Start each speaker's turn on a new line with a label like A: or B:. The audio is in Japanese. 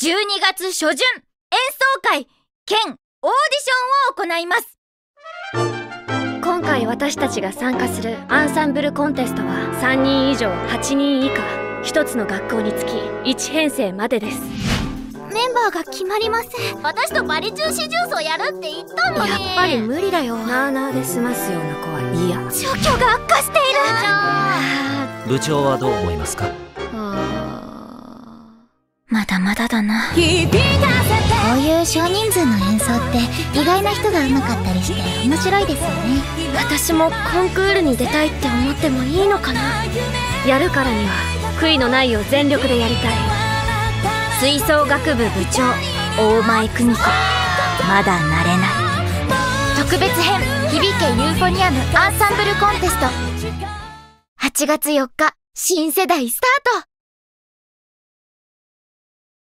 A: 12月初旬演奏会兼オーディションを行います。
B: 今回私たちが参加するアンサンブルコンテストは3人以上8人以下1つの学校につき1編成までです。
A: メンバーが決まりません。私とバリ中止ジュースをやるって言ったのに。
B: やっぱり無理だよ。なあなあで済ますような子は嫌。
A: 状況が悪化している。
C: 部長はどう思いますか？
A: まだまだだな。
D: こういう少人数の演奏って意外な人が上手かったりして面白いですよね。
B: 私もコンクールに出たいって思ってもいいのかな。やるからには悔いのないよう全力でやりたい。
A: 吹奏楽部部長大前久美子。まだ慣れない。特別編響けユーフォニアムアンサンブルコンテスト。8月4日新世代スタート